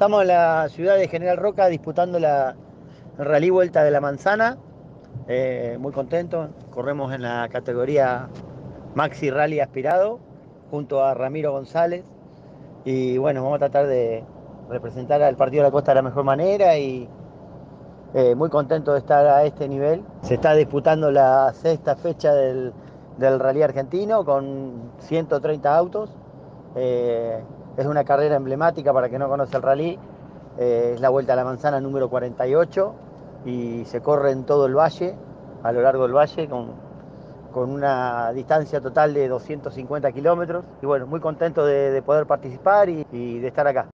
Estamos en la ciudad de General Roca disputando la Rally Vuelta de la Manzana. Eh, muy contentos. Corremos en la categoría Maxi Rally Aspirado junto a Ramiro González. Y bueno, vamos a tratar de representar al Partido de la Costa de la mejor manera y eh, muy contento de estar a este nivel. Se está disputando la sexta fecha del, del Rally Argentino con 130 autos. Eh, es una carrera emblemática para quien no conoce el rally. Eh, es la Vuelta a la Manzana número 48 y se corre en todo el valle, a lo largo del valle, con, con una distancia total de 250 kilómetros. Y bueno, muy contento de, de poder participar y de estar acá.